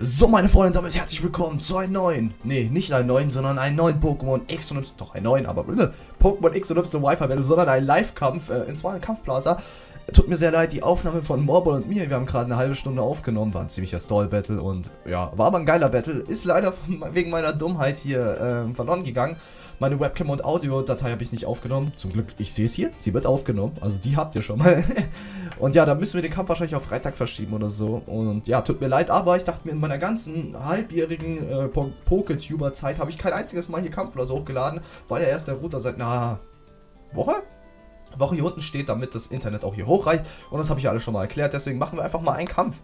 So, meine Freunde, damit herzlich willkommen zu einem neuen, nee, nicht einem neuen, sondern einem neuen Pokémon X und Y, doch ein neuen, aber äh, Pokémon X und Y Wi-Fi Battle, sondern ein Live-Kampf äh, in zwei Kampfplaza. Tut mir sehr leid, die Aufnahme von Morbol und mir, wir haben gerade eine halbe Stunde aufgenommen, war ein ziemlicher Stall-Battle und ja, war aber ein geiler Battle, ist leider wegen meiner Dummheit hier äh, verloren gegangen. Meine Webcam und Audio-Datei habe ich nicht aufgenommen. Zum Glück, ich sehe es hier, sie wird aufgenommen. Also die habt ihr schon mal. und ja, da müssen wir den Kampf wahrscheinlich auf Freitag verschieben oder so. Und ja, tut mir leid, aber ich dachte mir, in meiner ganzen halbjährigen äh, Poketuber-Zeit habe ich kein einziges Mal hier Kampf oder so hochgeladen, weil ja erst der Router seit einer Woche Woche hier unten steht, damit das Internet auch hier hochreicht. Und das habe ich ja alles schon mal erklärt. Deswegen machen wir einfach mal einen Kampf.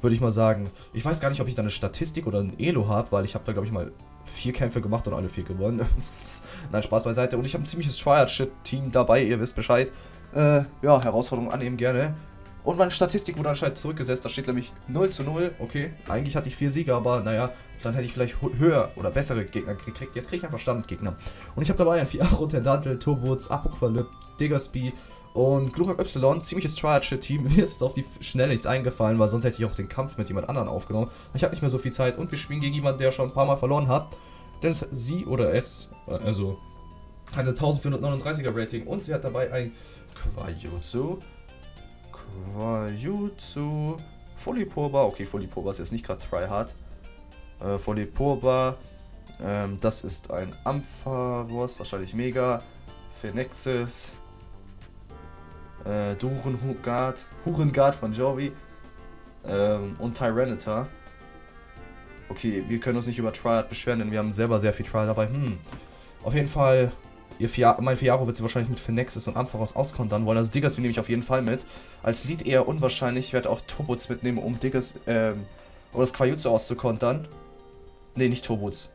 Würde ich mal sagen. Ich weiß gar nicht, ob ich da eine Statistik oder ein Elo habe, weil ich habe da, glaube ich, mal vier Kämpfe gemacht und alle vier gewonnen. Nein, Spaß beiseite. Und ich habe ein ziemliches Triad-Shit-Team dabei, ihr wisst Bescheid. Äh, ja, Herausforderungen annehmen gerne. Und meine Statistik wurde anscheinend zurückgesetzt. Da steht nämlich 0 zu 0. Okay, eigentlich hatte ich vier Siege, aber naja, dann hätte ich vielleicht höher oder bessere Gegner gekriegt. Jetzt kriege ich einfach Standardgegner. Und ich habe dabei ein Fiaro, Tendantel, Turbots, Apokalypse, Diggersby und Glurak Y, ziemliches Triad-Shit-Team. Mir ist jetzt auf die Schnelle nichts eingefallen, weil sonst hätte ich auch den Kampf mit jemand anderem aufgenommen. Ich habe nicht mehr so viel Zeit und wir spielen gegen jemanden, der schon ein paar Mal verloren hat. Denn sie oder es, also, hat eine 1439er Rating und sie hat dabei ein Quajutsu. Quajutsu. Folipoba. Okay, Folipoba ist jetzt nicht gerade Tryhard. Äh, Folipoba. Ähm, das ist ein Ampferwurst, wahrscheinlich Mega. Phoenixis äh, Durenhugard, Hurengard von Jovi ähm, und Tyranitar. Okay, wir können uns nicht über Triad beschweren, denn wir haben selber sehr viel Triad dabei. Hm. Auf jeden Fall, ihr Fia mein Fiaro wird sie wahrscheinlich mit Phoenixis und Ampharos auskontern wollen. Also Diggers nehme ich auf jeden Fall mit. Als Lead eher unwahrscheinlich. Ich werde auch Turbots mitnehmen, um Diggers, ähm, um das Quajutsu auszukontern. Ne, nicht Turbots.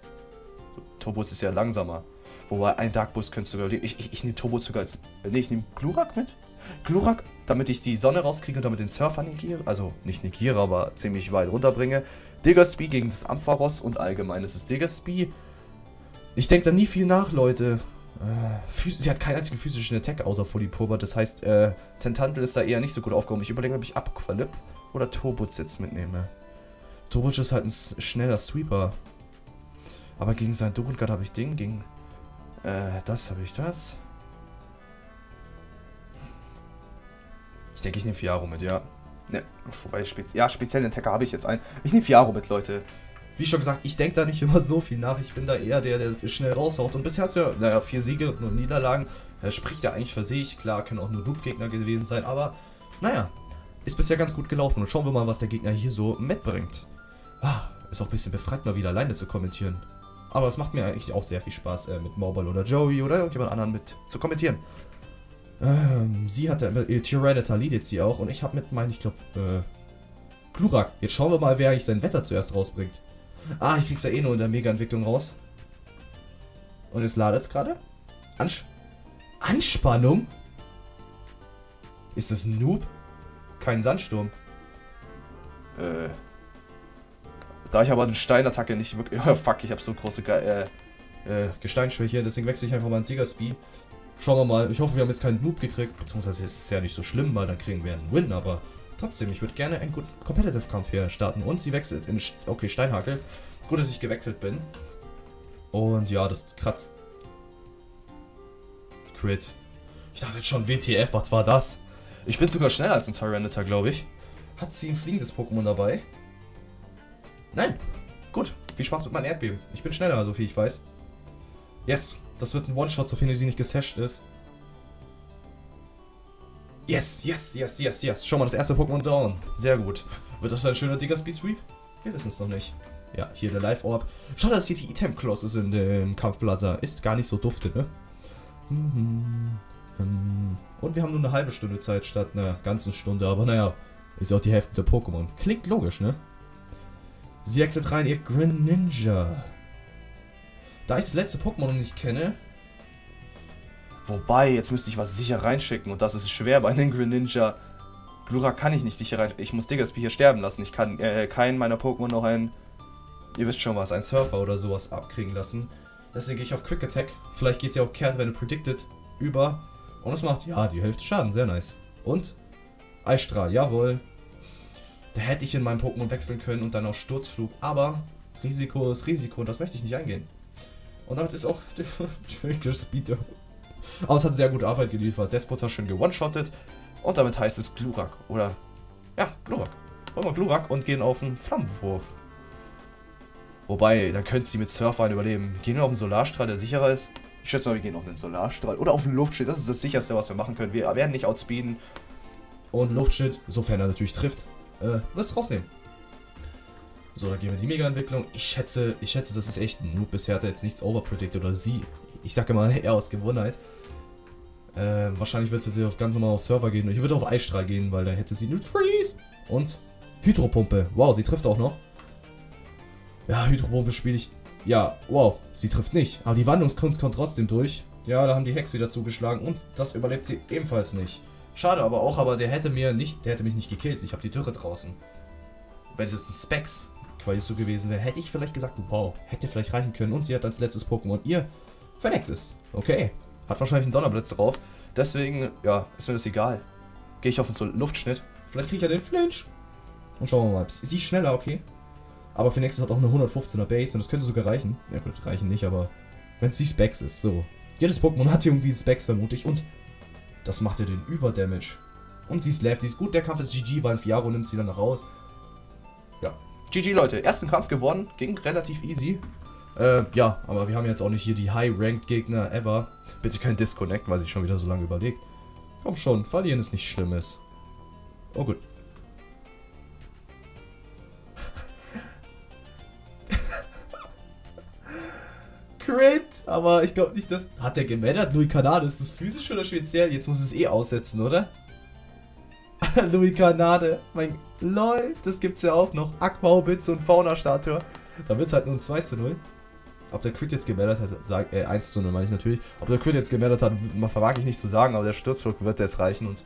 Turbots ist ja langsamer. Wobei ein Dark Boost könntest du sogar. Ich, ich, ich nehme Turbots sogar als. Ne, ich nehme Glurak mit? Glurak, damit ich die Sonne rauskriege und damit den Surfer negiere. Also nicht negiere, aber ziemlich weit runterbringe. Diggersby gegen das Ampharos und allgemein ist es Diggersby. Ich denke da nie viel nach, Leute. Äh, sie hat keinen einzigen physischen Attack außer Folipoba. Das heißt, äh, Tentantel ist da eher nicht so gut aufgehoben. Ich überlege, ob ich Apokalyp oder Turbutz jetzt mitnehme. Turbutz ist halt ein schneller Sweeper. Aber gegen sein Durengard habe ich Ding. Gegen äh, das habe ich das. Denke, ich nehme Fiaro mit, ja. Ne, wobei, spez ja, speziellen Attacker habe ich jetzt einen. Ich nehme Fiaro mit, Leute. Wie schon gesagt, ich denke da nicht immer so viel nach. Ich bin da eher der, der schnell raushaut. Und bisher hat es ja, naja, vier Siege und nur Niederlagen. Er spricht ja eigentlich für sich. Klar, können auch nur Loop-Gegner gewesen sein. Aber, naja, ist bisher ganz gut gelaufen. Und schauen wir mal, was der Gegner hier so mitbringt. Ah, ist auch ein bisschen befreit, mal wieder alleine zu kommentieren. Aber es macht mir eigentlich auch sehr viel Spaß, äh, mit Mobile oder Joey oder irgendjemand anderen mit zu kommentieren. Ähm, sie hat äh, Tyranitar leadet sie auch und ich habe mit meinen, ich glaube, äh, Glurak. Jetzt schauen wir mal, wer eigentlich sein Wetter zuerst rausbringt. Ah, ich krieg's ja eh nur in der Mega-Entwicklung raus. Und jetzt ladet es gerade. Ans Anspannung? Ist das ein Noob? Kein Sandsturm. Äh. Da ich aber eine Steinattacke nicht wirklich. Oh, fuck, ich habe so große Ge äh, äh, Gesteinsschwäche, deswegen wechsle ich einfach mal einen Digger Speed. Schauen wir mal. Ich hoffe, wir haben jetzt keinen Noob gekriegt. Beziehungsweise ist es ja nicht so schlimm, weil dann kriegen wir einen Win. Aber trotzdem, ich würde gerne einen guten Competitive-Kampf hier starten. Und sie wechselt in... Okay, Steinhackel. Gut, dass ich gewechselt bin. Und ja, das kratzt... Crit. Ich dachte jetzt schon, WTF, was war das? Ich bin sogar schneller als ein Tyranitar, glaube ich. Hat sie ein fliegendes Pokémon dabei? Nein. Gut. Viel Spaß mit meinem Erdbeben. Ich bin schneller, so viel ich weiß. Yes. Das wird ein One-Shot, sofern sie nicht gesasht ist. Yes, yes, yes, yes, yes. Schau mal, das erste Pokémon down. Sehr gut. Wird das ein schöner Digger Speed Sweep? Wir wissen es noch nicht. Ja, hier der Live Orb. Schau, dass hier die Item Clauses in dem Kampfblatter. Ist gar nicht so dufte, ne? Und wir haben nur eine halbe Stunde Zeit statt einer ganzen Stunde. Aber naja, ist auch die Hälfte der Pokémon. Klingt logisch, ne? Sie wechselt rein ihr Greninja. Da ich das letzte Pokémon noch nicht kenne. Wobei, jetzt müsste ich was sicher reinschicken und das ist schwer bei einem Greninja. Glura kann ich nicht sicher rein. Ich muss Diggersby hier sterben lassen. Ich kann äh, keinen meiner Pokémon noch ein. Ihr wisst schon was, ein Surfer oder sowas abkriegen lassen. Deswegen gehe ich auf Quick Attack. Vielleicht geht sie auch kehrt, wenn Predicted über. Und es macht, ja, die Hälfte Schaden. Sehr nice. Und Eisstrahl, jawohl. Da hätte ich in meinem Pokémon wechseln können und dann auch Sturzflug. Aber Risiko ist Risiko und das möchte ich nicht eingehen. Und damit ist auch der Speeder. Aber es hat sehr gute Arbeit geliefert. Despota schön gewone-shottet. Und damit heißt es Glurak. Oder, ja, Glurak. Wollen wir Glurak und gehen auf einen Flammenwurf. Wobei, dann könnte sie mit Surfern überleben. Gehen wir auf einen Solarstrahl, der sicherer ist? Ich schätze mal, wir gehen auf einen Solarstrahl. Oder auf einen Luftschild. Das ist das sicherste, was wir machen können. Wir werden nicht outspeeden. Und Luftschild, sofern er natürlich trifft, äh, wird es rausnehmen. So, dann gehen wir in die Mega-Entwicklung. Ich schätze, ich schätze, das ist echt ein Noob. Bisher hat er jetzt nichts overpredicted oder sie. Ich sage mal eher aus Gewohnheit. Äh, wahrscheinlich wird sie auf ganz normal auf Server gehen. Ich würde auf Eisstrahl gehen, weil da hätte sie nur Freeze. Und Hydropumpe. Wow, sie trifft auch noch. Ja, Hydropumpe spiele ich. Ja, wow, sie trifft nicht. Aber die Wandlungskunst kommt trotzdem durch. Ja, da haben die Hex wieder zugeschlagen und das überlebt sie ebenfalls nicht. Schade aber auch, aber der hätte mir nicht, der hätte mich nicht gekillt. Ich habe die Türe draußen. Wenn es jetzt ein Specs quasi so gewesen wäre, hätte ich vielleicht gesagt, wow, hätte vielleicht reichen können. Und sie hat als letztes Pokémon ihr Phoenixes. Okay. Hat wahrscheinlich einen Donnerblitz drauf. Deswegen, ja, ist mir das egal. Gehe ich auf einen Luftschnitt. Vielleicht kriege ich ja den Flinch. Und schauen wir mal. Sie ist schneller, okay. Aber Phoenix hat auch eine 115er Base und das könnte sogar reichen. Ja gut, reichen nicht, aber wenn es die Specs ist, so. Jedes Pokémon hat irgendwie Specs, vermute ich. Und das macht ja den Überdamage. Und sie ist left, die ist gut. Der Kampf ist GG, weil ein Fiaro nimmt sie dann raus. GG, Leute. Ersten Kampf gewonnen. Ging relativ easy. Äh, ja, aber wir haben jetzt auch nicht hier die High-Ranked-Gegner ever. Bitte kein Disconnect, weil sich schon wieder so lange überlegt. Komm schon, verlieren ist nicht Schlimmes. Oh gut. Crit, aber ich glaube nicht, dass... Hat der gemeddert? Louis Canade, ist das physisch oder speziell? Jetzt muss es eh aussetzen, oder? Louis Canade, mein... LOL, das gibt's ja auch noch. Aquaubitz und Fauna-Statue. Da wird's halt nur ein 2 zu 0. Ob der Crit jetzt gemeldet hat, sag, äh, 1 zu 0 meine ich natürlich. Ob der Crit jetzt gemeldet hat, verwage ich nicht zu sagen, aber der Sturzflug wird jetzt reichen und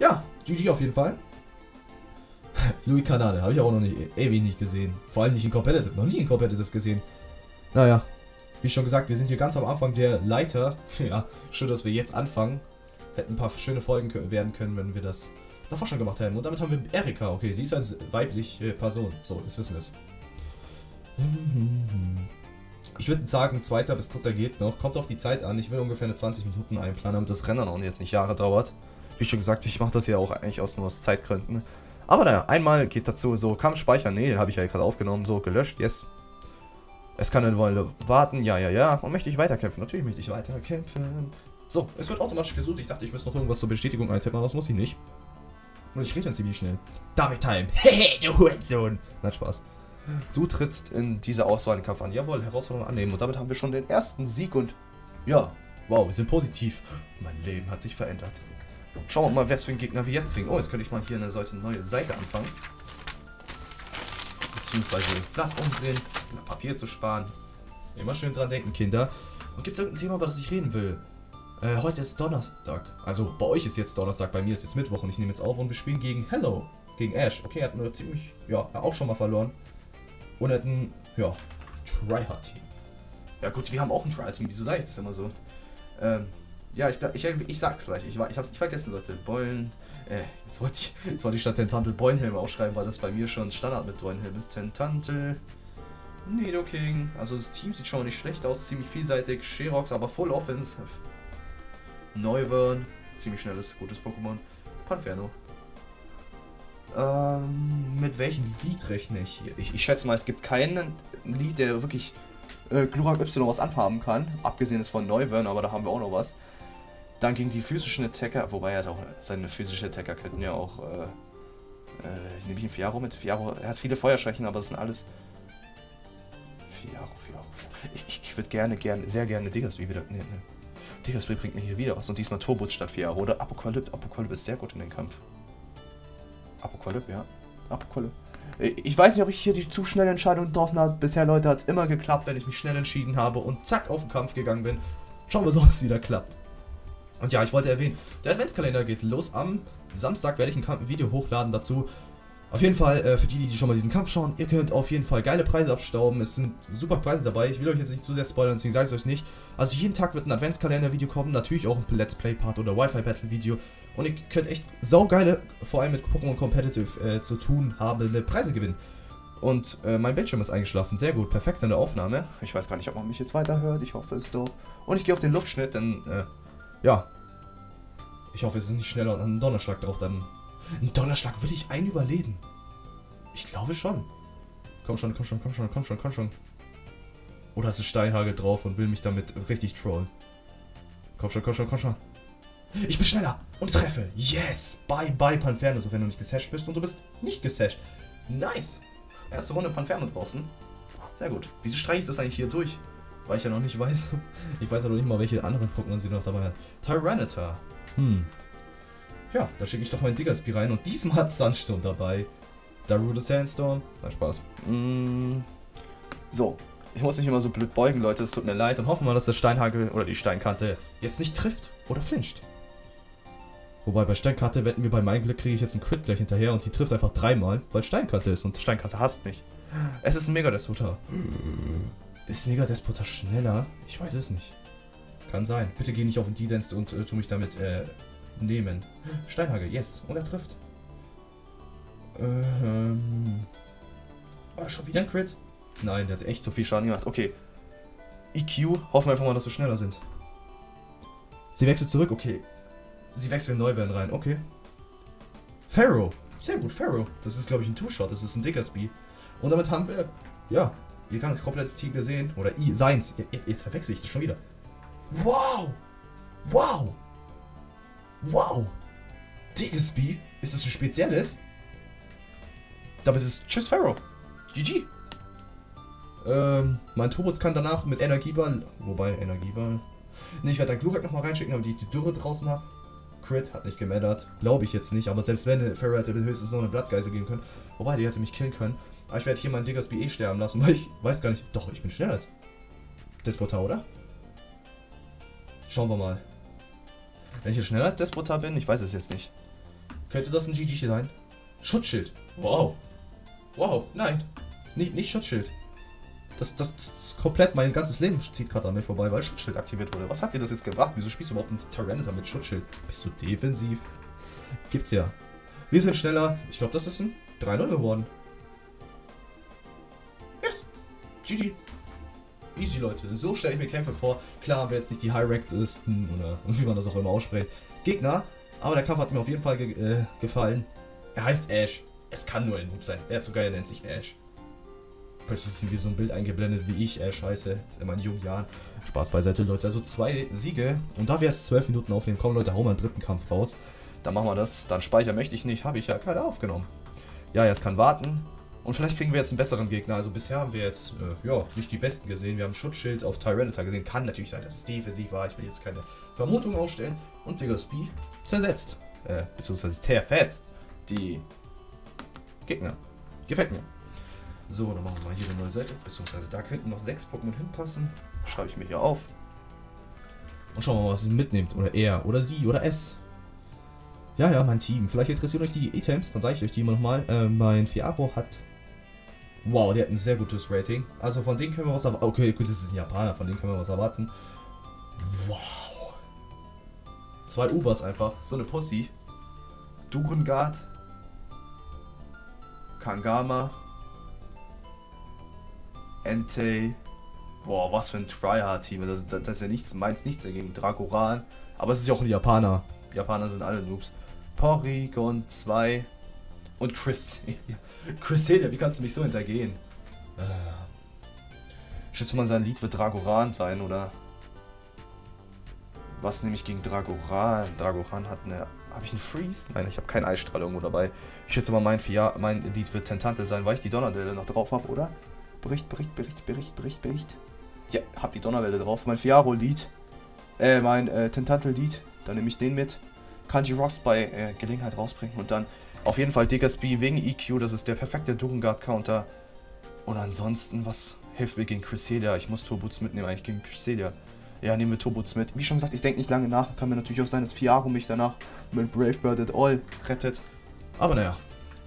ja, GG auf jeden Fall. Louis Canade, habe ich auch noch nicht, ewig nicht gesehen. Vor allem nicht in Competitive, noch nie in Competitive gesehen. Naja, wie schon gesagt, wir sind hier ganz am Anfang der Leiter. ja, schön, dass wir jetzt anfangen. Hätten ein paar schöne Folgen werden können, wenn wir das davor schon gemacht hätten. Und damit haben wir Erika. Okay, sie ist als weibliche Person. So, jetzt wissen wir es. Ich würde sagen, zweiter bis dritter geht noch. Kommt auf die Zeit an. Ich will ungefähr eine 20 Minuten einplanen, damit das Rennen auch jetzt nicht Jahre dauert. Wie schon gesagt, ich mache das ja auch eigentlich aus nur aus Zeitgründen. Aber naja, einmal geht dazu so, Kampf speichern. Nee, den habe ich ja gerade aufgenommen. So, gelöscht. Yes. Es kann eine Weile warten. Ja, ja, ja. Und möchte ich weiterkämpfen? Natürlich möchte ich weiterkämpfen. So, es wird automatisch gesucht. Ich dachte, ich müsste noch irgendwas zur Bestätigung eintippen, aber das muss ich nicht. Und ich rede dann ziemlich schnell. David Time. Hehe, du Hurensohn. Nein, Spaß. Du trittst in dieser Auswahl den Kampf an. Jawohl, Herausforderung annehmen. Und damit haben wir schon den ersten Sieg und ja, wow, wir sind positiv. Mein Leben hat sich verändert. Schauen wir mal, wer es für einen Gegner wir jetzt kriegen. Oh, jetzt könnte ich mal hier eine solche neue Seite anfangen. Beziehungsweise Blatt umdrehen, um Papier zu sparen. Immer schön dran denken, Kinder. Und gibt es irgendein Thema, über das ich reden will? Äh, heute ist Donnerstag. Also bei euch ist jetzt Donnerstag, bei mir ist jetzt Mittwoch und ich nehme jetzt auf und wir spielen gegen Hello. Gegen Ash. Okay, er hat nur ziemlich, ja, auch schon mal verloren. Und er hat ein, ja, Tryhard-Team. Ja gut, wir haben auch ein Tryhard-Team, wieso leicht? Das ist immer so. Ähm, ja, ich, ich, ich sag's gleich. Ich, ich hab's nicht vergessen, Leute. Beulen. Äh, jetzt wollte ich, jetzt ich statt Tentantel Beunhelm aufschreiben, weil das bei mir schon Standard mit Beunhelm ist. Tentantel. Nidoking. Also das Team sieht schon mal nicht schlecht aus. Ziemlich vielseitig. Sherox, aber Full Offensive. Neuvern. Ziemlich schnelles, gutes Pokémon. Panferno. Ähm, mit welchem Lied rechne ich hier? Ich, ich schätze mal, es gibt keinen Lied, der wirklich äh, Glurak Y was anhaben kann. Abgesehen ist von Neuvern, aber da haben wir auch noch was. Dann gegen die physischen Attacker, wobei er hat auch seine physischen Attacker könnten ja auch. Äh, äh, nehme ich einen Fiaro mit. Fiaro, er hat viele Feuerschwächen, aber das sind alles. Fiaro, Fiaro, Fiaro. Ich, ich, ich würde gerne, gerne, sehr gerne Diggersby wieder. Nee, nee. Diggersby bringt mir hier wieder was und diesmal Turbot statt Fiaro. Oder Apokalypse. Apokalypse ist sehr gut in den Kampf. Apokalypse, ja. Apokalypse. Ich weiß nicht, ob ich hier die zu schnelle Entscheidung getroffen habe. Bisher, Leute, hat es immer geklappt, wenn ich mich schnell entschieden habe und zack auf den Kampf gegangen bin. Schauen wir so, ob es wieder klappt. Und ja, ich wollte erwähnen, der Adventskalender geht los am Samstag, werde ich ein Video hochladen dazu. Auf jeden Fall, äh, für die, die schon mal diesen Kampf schauen, ihr könnt auf jeden Fall geile Preise abstauben. Es sind super Preise dabei. Ich will euch jetzt nicht zu sehr spoilern, deswegen sage ich es euch nicht. Also jeden Tag wird ein Adventskalender-Video kommen, natürlich auch ein Let's Play-Part oder Wi-Fi-Battle-Video. Und ihr könnt echt saugeile, vor allem mit Pokémon Competitive äh, zu tun habende Preise gewinnen. Und äh, mein Bildschirm ist eingeschlafen. Sehr gut, perfekt in der Aufnahme. Ich weiß gar nicht, ob man mich jetzt weiterhört. Ich hoffe es doch. Und ich gehe auf den Luftschnitt, denn, äh, ja. Ich hoffe, es ist nicht schneller ein Donnerschlag drauf, dann ein Donnerschlag würde ich einen überleben. Ich glaube schon. Komm schon, komm schon, komm schon, komm schon, komm schon. Oder ist es Steinhagel drauf und will mich damit richtig trollen? Komm schon, komm schon, komm schon. Ich bin schneller und treffe. Yes! Bye, bye, Panferno. So, wenn du nicht gesasht bist und du bist nicht gesasht. Nice. Erste Runde Panferno draußen. Sehr gut. Wieso streiche ich das eigentlich hier durch? Weil ich ja noch nicht weiß. Ich weiß ja noch nicht mal, welche anderen Pokémon sie noch dabei hat. Tyranitar. Hm. Ja, da schicke ich doch meinen Diggersby rein und diesmal hat Sandsturm dabei. Darude Sandstorm. Na Spaß. Mm. So, ich muss nicht immer so blöd beugen, Leute, es tut mir leid. Und hoffen wir, dass der Steinhagel oder die Steinkante jetzt nicht trifft oder flincht. Wobei bei Steinkante wetten wir bei meinem Glück kriege ich jetzt einen Crit gleich hinterher und sie trifft einfach dreimal, weil Steinkante ist und Steinkante hasst mich. Es ist ein Megadespotar. Ist Megadespotar schneller? Ich weiß es nicht. Kann sein. Bitte geh nicht auf den D-Dance und äh, tu mich damit äh, nehmen. Steinhagel, yes. Und er trifft. Ähm. Das schon wieder ein Crit? Nein, der hat echt so viel Schaden gemacht. Okay. EQ, hoffen wir einfach mal, dass wir schneller sind. Sie wechselt zurück, okay. Sie wechseln Neuwellen rein, okay. Pharaoh. Sehr gut, Pharaoh. Das ist, glaube ich, ein Two-Shot. Das ist ein Diggersby. Und damit haben wir, ja, ihr ganzes komplettes Team gesehen. Oder I, seins. Jetzt verwechsel ich das schon wieder. Wow! Wow! Wow! Diggersby? Ist das ein spezielles? Damit ist Tschüss Pharaoh. GG. Ähm, mein Turbos kann danach mit Energieball, wobei Energieball. Ne, ich werde dann Glurak nochmal reinschicken, damit ich die Dürre draußen habe. Crit hat nicht gemattert. Glaube ich jetzt nicht, aber selbst wenn, Pharaoh hätte höchstens noch eine Blattgeise geben können. Wobei, die hätte mich killen können. Aber ich werde hier meinen Diggersby eh sterben lassen, weil ich weiß gar nicht. Doch, ich bin schneller als Despotar, oder? Schauen wir mal. Wenn ich hier schneller als Despotar bin, ich weiß es jetzt nicht. Könnte das ein GG sein? Schutzschild. Wow. Wow, nein. Nicht, nicht Schutzschild. Das, das, das ist komplett mein ganzes Leben zieht gerade an mir vorbei, weil Schutzschild aktiviert wurde. Was hat dir das jetzt gebracht? Wieso spielst du überhaupt einen Tyranitar mit Schutzschild? Bist du defensiv? Gibt's ja. Wir sind schneller. Ich glaube, das ist ein 3-0 geworden. Yes. GG. Easy, Leute. So stelle ich mir Kämpfe vor. Klar wir jetzt nicht die High-Ranktesten oder wie man das auch immer ausspricht. Gegner. Aber der Kampf hat mir auf jeden Fall ge äh, gefallen. Er heißt Ash. Es kann nur ein Noob sein. Er hat sogar, er nennt sich Ash. Plötzlich ist wie so ein Bild eingeblendet, wie ich Ash heiße. In meinen jungen Jahren. Spaß beiseite, Leute. Also zwei Siege. Und da wir erst zwölf Minuten aufnehmen, kommen Leute, hauen wir einen dritten Kampf raus. Dann machen wir das. Dann speichern möchte ich nicht. Habe ich ja gerade aufgenommen. Ja, jetzt kann warten. Und vielleicht kriegen wir jetzt einen besseren Gegner. Also bisher haben wir jetzt, äh, ja, nicht die besten gesehen. Wir haben Schutzschild auf Tyranitar gesehen. Kann natürlich sein, dass es defensiv war. Ich will jetzt keine Vermutung aufstellen. Und Diggersby zersetzt. Äh, beziehungsweise zerfetzt. Die Gegner. Gefällt mir. So, dann machen wir mal hier eine neue Seite. Beziehungsweise da könnten noch sechs Pokémon hinpassen. Schreibe ich mir hier auf. Und schauen wir mal, was es mitnimmt. Oder er, oder sie, oder es. Ja, ja, mein Team. Vielleicht interessiert euch die Items, dann zeige ich euch die immer nochmal. Äh, mein Fiaro hat Wow, der hat ein sehr gutes Rating. Also von denen können wir was erwarten. Okay, gut, das ist ein Japaner, von denen können wir was erwarten. Wow. Zwei Ubers einfach. So eine Pussy. Durengard. Kangama. Entei. Boah, was für ein Tryhard-Team. Das, das, das, ist ja nichts, meins nichts dagegen. Dragoran. Aber es ist ja auch ein Japaner. Japaner sind alle Noobs. Porygon 2. Und Chris. Crusader, wie kannst du mich so hintergehen? Äh, mal, sein Lied wird Dragoran sein, oder? Was nehme ich gegen Dragoran? Dragoran hat eine... Habe ich einen Freeze? Nein, ich habe keinen Eisstrahl irgendwo dabei. Ich schätze mal, mein, Fia mein Lied wird Tentantel sein, weil ich die Donnerdelle noch drauf habe, oder? Bericht, Bericht, Bericht, Bericht, Bericht, Bericht. Ja, hab die Donnerwelle drauf. Mein Fiaro-Lied. Äh, mein äh, Tentantel-Lied. Dann nehme ich den mit. Kanji Rocks bei äh, Gelegenheit rausbringen und dann auf jeden Fall Diggersby wegen EQ, das ist der perfekte Durengard-Counter. Und ansonsten, was hilft mir gegen Cresselia? Ich muss Turbots mitnehmen eigentlich gegen Cresselia. Ja, nehmen wir Turbots mit. Wie schon gesagt, ich denke nicht lange nach. Kann mir natürlich auch sein, dass Fiaro mich danach mit Brave Bird at All rettet. Aber naja,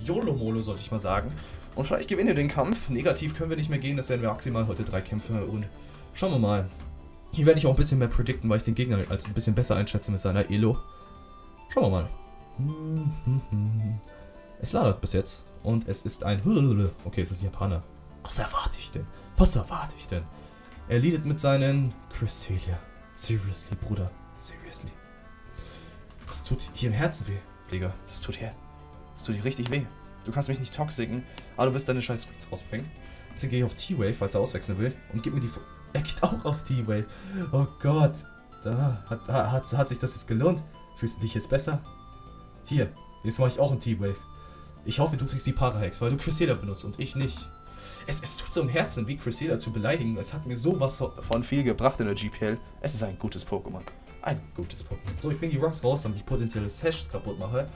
YOLO-Molo, sollte ich mal sagen. Und vielleicht gewinnen wir den Kampf. Negativ können wir nicht mehr gehen, das werden wir maximal heute drei Kämpfe. Und schauen wir mal. Hier werde ich auch ein bisschen mehr predikten, weil ich den Gegner als ein bisschen besser einschätze mit seiner Elo. Schauen wir mal. Es ladert bis jetzt. Und es ist ein... Okay, es ist ein Japaner. Was erwarte ich denn? Was erwarte ich denn? Er leadet mit seinen... Cresselia. Seriously, Bruder. Seriously. Das tut hier im Herzen weh, Digga. Das tut hier. Das tut hier richtig weh. Du kannst mich nicht toxiken, aber du wirst deine scheiß Squids rausbringen. Deswegen gehe ich auf T-Wave, falls er auswechseln will. Und gib mir die... Er geht auch auf T-Wave. Oh Gott. Da hat, hat, hat sich das jetzt gelohnt. Fühlst du dich jetzt besser? Hier, jetzt mache ich auch einen T-Wave. Ich hoffe, du kriegst die Para-Hex, weil du Crusader benutzt und ich nicht. Es, es tut so im Herzen, wie Crusader zu beleidigen. Es hat mir sowas von viel gebracht in der GPL. Es ist ein gutes Pokémon. Ein gutes Pokémon. So, ich bringe die Rocks raus, damit ich potenzielle Sash kaputt mache.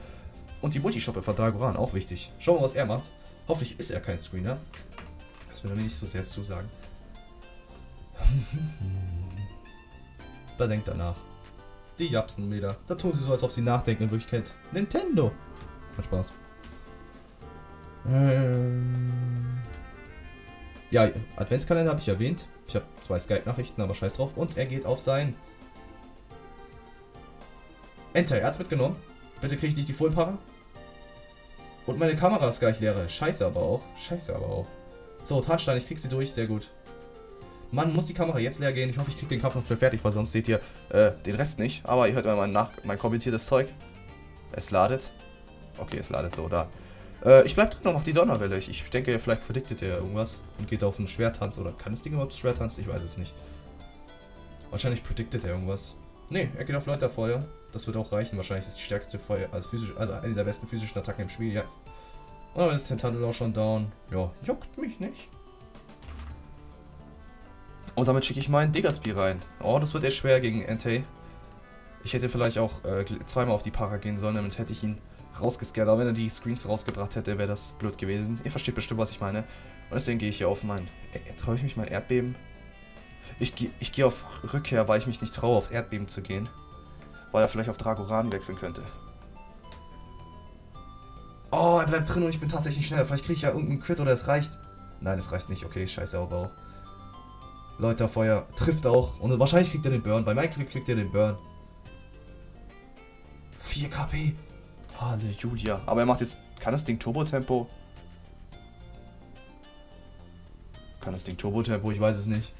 Und die Multishoppe von Dragoran, auch wichtig. Schauen wir mal, was er macht. Hoffentlich ist er kein Screener. Das will mir nicht so sehr zusagen. da denkt er nach. Die japsen wieder. Da tun sie so, als ob sie nachdenken in Wirklichkeit. Nintendo. Hat Spaß. Ähm ja, Adventskalender habe ich erwähnt. Ich habe zwei Skype-Nachrichten, aber scheiß drauf. Und er geht auf sein... Enter, er hat's mitgenommen. Bitte kriege ich nicht die Fullpaare. Und meine Kamera ist gleich leer. Scheiße aber auch. Scheiße aber auch. So, Tarnstein, ich krieg sie durch. Sehr gut. Mann, muss die Kamera jetzt leer gehen. Ich hoffe, ich krieg den Kampf noch schnell fertig, weil sonst seht ihr äh, den Rest nicht. Aber ihr hört mal mein, nach mein kommentiertes Zeug. Es ladet. Okay, es ladet so da. Äh, ich bleib drin und mach die Donnerwelle. Ich, ich denke, vielleicht prediktet er irgendwas und geht auf einen Schwertanz. Oder kann das Ding überhaupt Schwertanz? Ich weiß es nicht. Wahrscheinlich prediktet er irgendwas. Ne, er geht auf Läuterfeuer. Das wird auch reichen. Wahrscheinlich ist die stärkste Feuer, also physisch, also eine der besten physischen Attacken im Spiel, ja. Und dann ist Tentakel auch schon down. Ja, juckt mich nicht. Und damit schicke ich meinen Diggersby rein. Oh, das wird echt schwer gegen Entei. Ich hätte vielleicht auch äh, zweimal auf die Para gehen sollen, damit hätte ich ihn rausgescared. Aber wenn er die Screens rausgebracht hätte, wäre das blöd gewesen. Ihr versteht bestimmt, was ich meine. Und deswegen gehe ich hier auf mein... Äh, traue ich mich mein Erdbeben? Ich, ich gehe auf Rückkehr, weil ich mich nicht traue, aufs Erdbeben zu gehen. Weil er vielleicht auf Dragoran wechseln könnte. Oh, er bleibt drin und ich bin tatsächlich schneller. Vielleicht kriege ich ja irgendeinen Crit oder es reicht. Nein, es reicht nicht. Okay, scheiße, aber auch. Leute, Feuer trifft auch. Und wahrscheinlich kriegt er den Burn. Bei Minecraft kriegt er den Burn. 4 KP. Halleluja. Aber er macht jetzt... Kann das Ding Turbo-Tempo? Kann das Ding Turbo-Tempo? Ich weiß es nicht.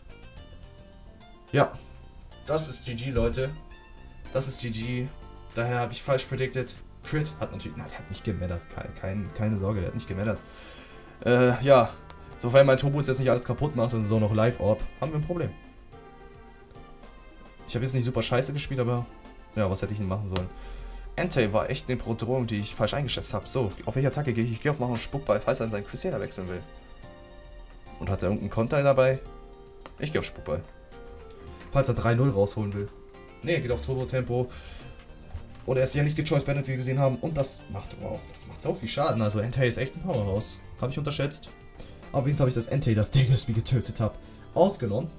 Ja. Das ist GG, Leute. Das ist GG. Daher habe ich falsch predicted. Crit hat natürlich... Na, der hat nicht gemeddert. Kein, kein, keine Sorge, der hat nicht gemeddert. Äh, ja. Sofern mein Turbo jetzt nicht alles kaputt macht und es ist auch noch Live-Orb, haben wir ein Problem. Ich habe jetzt nicht super scheiße gespielt, aber... Ja, was hätte ich denn machen sollen? Entei war echt eine Bedrohung, die ich falsch eingeschätzt habe. So, auf welche Attacke gehe ich? Ich gehe auf Machen und Spuckball, falls er in seinen Crusader wechseln will. Und hat er irgendeinen Konter dabei? Ich gehe auf Spuckball. Falls er 3-0 rausholen will. Ne, geht auf Turbo-Tempo. Und er ist ja nicht gechoice banned, wie wir gesehen haben. Und das macht, wow, das macht so viel Schaden. Also Entei ist echt ein Powerhouse. Habe ich unterschätzt. Aber wenigstens habe ich das Entei, das ich getötet habe, ausgenommen.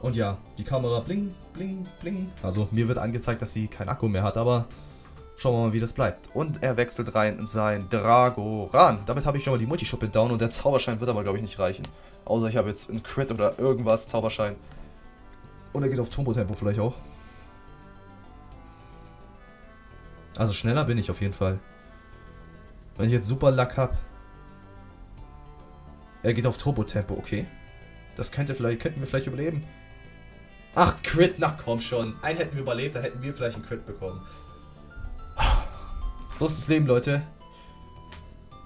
Und ja, die Kamera bling, bling, bling. Also mir wird angezeigt, dass sie keinen Akku mehr hat, aber schauen wir mal, wie das bleibt. Und er wechselt rein in sein Dragoran. Damit habe ich schon mal die Multischuppe down und der Zauberschein wird aber, glaube ich, nicht reichen. Außer ich habe jetzt einen Crit oder irgendwas, Zauberschein. Und er geht auf Turbo-Tempo vielleicht auch. Also schneller bin ich auf jeden Fall. Wenn ich jetzt super Lack habe. Er geht auf Turbo-Tempo, okay. Das könnte vielleicht, könnten wir vielleicht überleben. Ach, Crit, na komm schon. Einen hätten wir überlebt, dann hätten wir vielleicht einen Crit bekommen. So ist das Leben, Leute.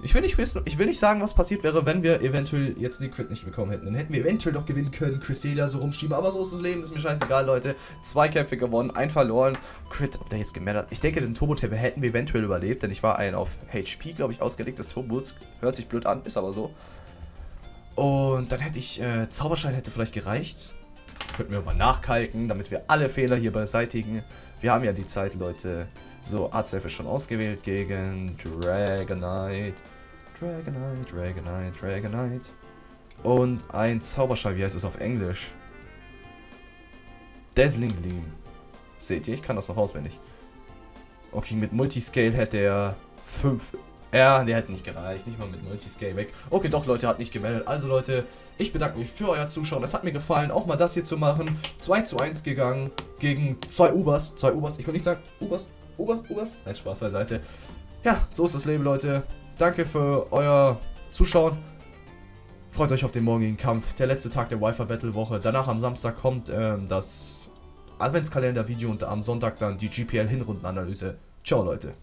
Ich will nicht wissen, ich will nicht sagen, was passiert wäre, wenn wir eventuell jetzt den Crit nicht bekommen hätten. Dann hätten wir eventuell noch gewinnen können, Crusader so rumschieben, aber so ist das Leben, ist mir scheißegal, Leute. Zwei Kämpfe gewonnen, ein verloren. Crit, ob der jetzt gemerkt hat. Ich denke, den Turbo-Tab hätten wir eventuell überlebt, denn ich war ein auf HP, glaube ich, ausgelegtes Turbo. Hört sich blöd an, ist aber so. Und dann hätte ich, äh, Zauberschein hätte vielleicht gereicht. Könnten wir mal nachkalken, damit wir alle Fehler hier beseitigen. Wir haben ja die Zeit, Leute. So, Arzef ist schon ausgewählt gegen Dragonite. Dragonite, Dragonite, Dragonite. Und ein Zauberschall, wie heißt es auf Englisch? Dazzling Gleam. Seht ihr, ich kann das noch auswendig. Okay, mit Multiscale hätte er 5 Ja, der hat nicht gereicht. Nicht mal mit 90 Scale weg. Okay, doch, Leute, hat nicht gemeldet. Also, Leute, ich bedanke mich für euer Zuschauen. Es hat mir gefallen, auch mal das hier zu machen. 2 zu 1 gegangen gegen zwei Ubers. Zwei Ubers. Ich will nicht sagen, Ubers, Ubers, Ubers. Nein, Spaß beiseite. Ja, so ist das Leben, Leute. Danke für euer Zuschauen. Freut euch auf den morgigen Kampf. Der letzte Tag der Wi-Fi Battle Woche. Danach am Samstag kommt ähm, das Adventskalender-Video und am Sonntag dann die GPL-Hinrundenanalyse. Ciao, Leute.